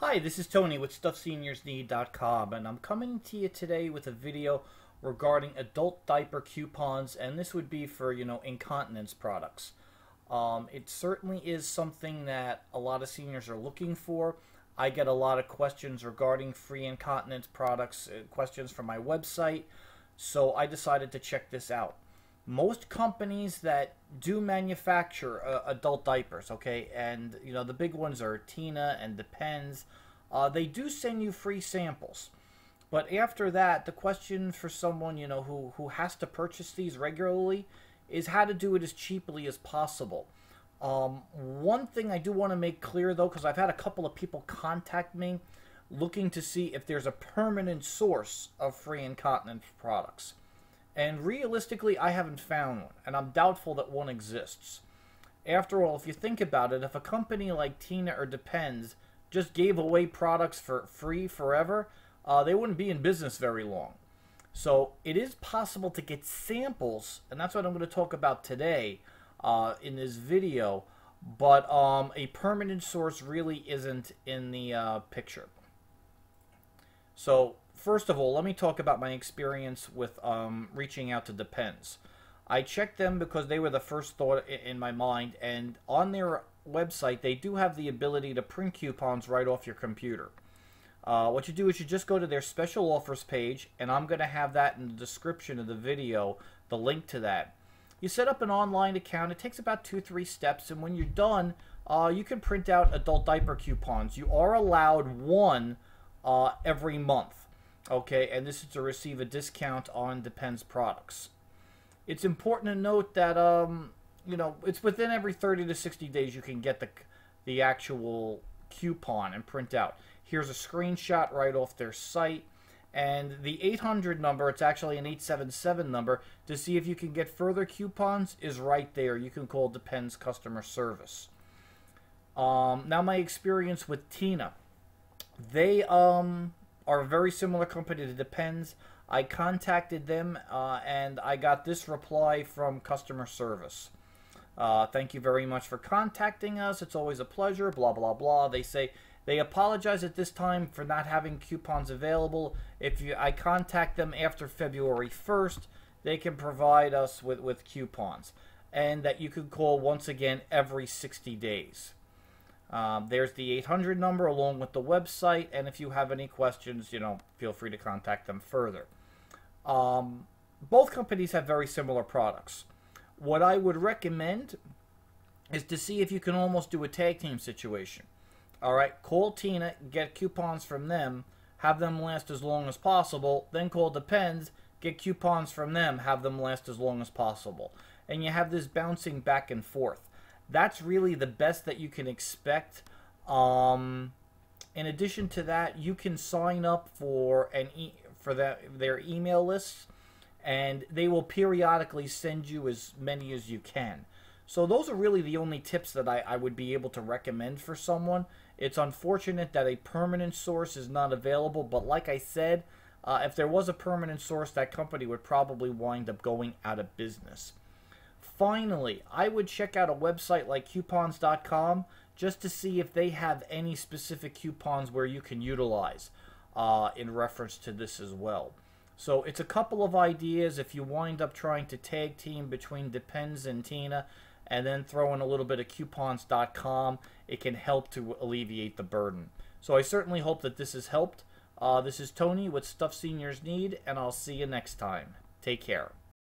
Hi, this is Tony with StuffSeniorsNeed.com, and I'm coming to you today with a video regarding adult diaper coupons, and this would be for, you know, incontinence products. Um, it certainly is something that a lot of seniors are looking for. I get a lot of questions regarding free incontinence products, uh, questions from my website, so I decided to check this out most companies that do manufacture uh, adult diapers, okay, and you know the big ones are TENA and Depends, uh, they do send you free samples. But after that, the question for someone you know who who has to purchase these regularly is how to do it as cheaply as possible. Um, one thing I do want to make clear though, because I've had a couple of people contact me looking to see if there's a permanent source of free incontinence products. And realistically, I haven't found one, and I'm doubtful that one exists. After all, if you think about it, if a company like TENA or Depends just gave away products for free forever, uh, they wouldn't be in business very long. So it is possible to get samples, and that's what I'm going to talk about today uh, in this video. But um, a permanent source really isn't in the uh, picture. So first of all, let me talk about my experience with um, reaching out to Depends. I checked them because they were the first thought in my mind, and on their website, they do have the ability to print coupons right off your computer. Uh, what you do is you just go to their special offers page, and I'm going to have that in the description of the video, the link to that. You set up an online account. It takes about two, three steps, and when you're done, uh, you can print out adult diaper coupons. You are allowed one uh, every month okay, and this is to receive a discount on Depends products. It's important to note that, um, you know, it's within every 30 to 60 days you can get the, the actual coupon and print out. Here's a screenshot right off their site. And the 800 number, it's actually an 877 number, to see if you can get further coupons is right there. You can call Depends customer service. Um, now my experience with TENA. They um, are a very similar company. It depends. I contacted them uh, and I got this reply from customer service. Uh, thank you very much for contacting us. It's always a pleasure. Blah blah blah. They say they apologize at this time for not having coupons available. If you, I contact them after February 1st, they can provide us with, with coupons. And that you can call once again every 60 days. Um, there's the 800 number along with the website, and if you have any questions, you know, feel free to contact them further. Um, both companies have very similar products. What I would recommend is to see if you can almost do a tag team situation. All right, call TENA, get coupons from them, have them last as long as possible, then call Depends, get coupons from them, have them last as long as possible. And you have this bouncing back and forth that's really the best that you can expect. Um, in addition to that, you can sign up for an e- for that their email lists, and they will periodically send you as many as you can. So those are really the only tips that I, I would be able to recommend for someone. It's unfortunate that a permanent source is not available, but like I said, uh, if there was a permanent source, that company would probably wind up going out of business. Finally, I would check out a website like coupons.com just to see if they have any specific coupons where you can utilize uh, in reference to this as well. So it's a couple of ideas if you wind up trying to tag team between Depends and TENA and then throw in a little bit of coupons.com, it can help to alleviate the burden. So I certainly hope that this has helped. Uh, this is Tony with Stuff Seniors Need, and I'll see you next time. Take care.